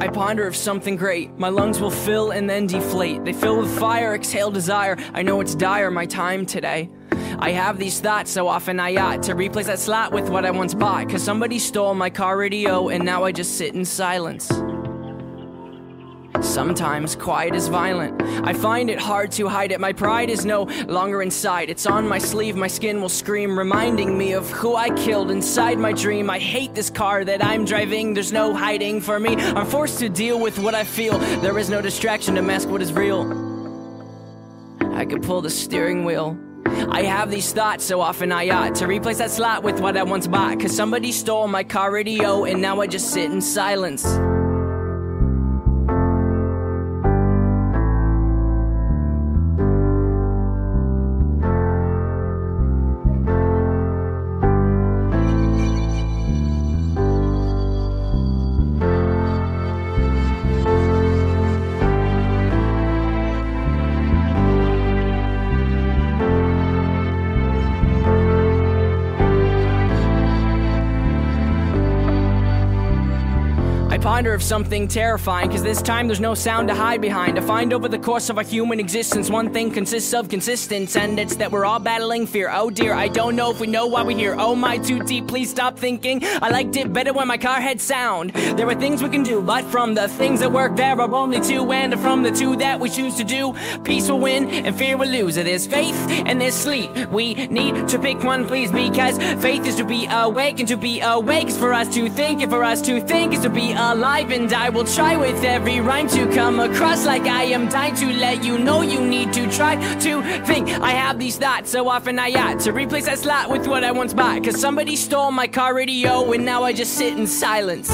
I ponder of something great. My lungs will fill and then deflate. They fill with fire, exhale desire. I know it's dire, my time today. I have these thoughts so often I ought to replace that slot with what I once bought. Cause somebody stole my car radio and now I just sit in silence. Sometimes quiet is violent. I find it hard to hide it. My pride is no longer inside. It's on my sleeve, my skin will scream, reminding me of who I killed inside my dream. I hate this car that I'm driving. There's no hiding for me. I'm forced to deal with what I feel. There is no distraction to mask what is real. I could pull the steering wheel. I have these thoughts so often I ought to replace that slot with what I once bought. Cause somebody stole my car radio and now I just sit in silence. Ponder of something terrifying, cause this time there's no sound to hide behind. To find over the course of our human existence, one thing consists of consistence, and it's that we're all battling fear. Oh dear, I don't know if we know why we're here. Oh my, too deep, please stop thinking. I liked it better when my car had sound. There are things we can do, but from the things that work, there are only two, and from the two that we choose to do, peace will win and fear will lose. There's faith and there's sleep. We need to pick one, please, because faith is to be awake, and to be awake is for us to think, and for us to think is to be alive and I will try with every rhyme to come across like I am dying to let you know you need to try to think. I have these thoughts so often I ought to replace that slot with what I once bought. Cause somebody stole my car radio and now I just sit in silence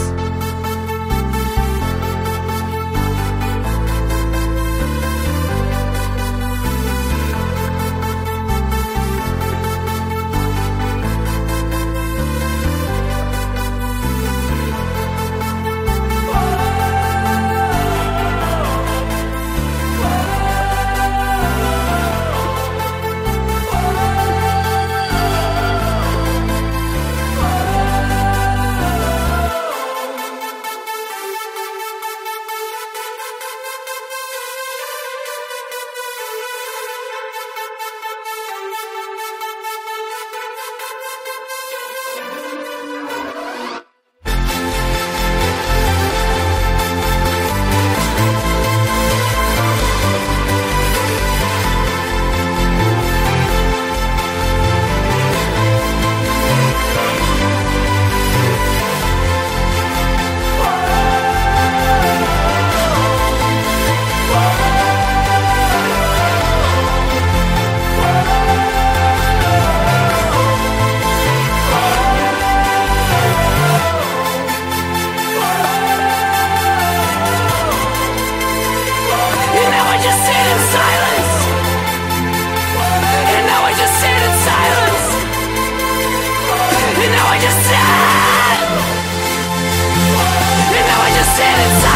now I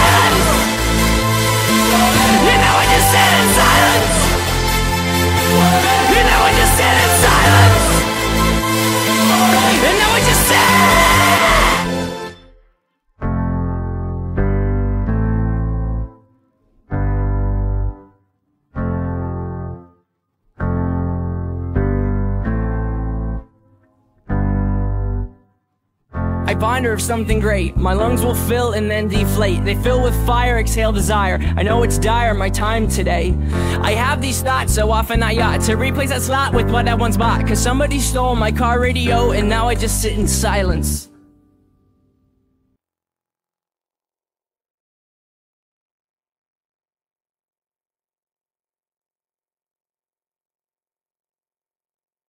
I bind her of something great. My lungs will fill and then deflate. They fill with fire, exhale desire. I know it's dire, my time today. I have these thoughts so often I ought to replace that slot with what I once bought. Cause somebody stole my car radio and now I just sit in silence.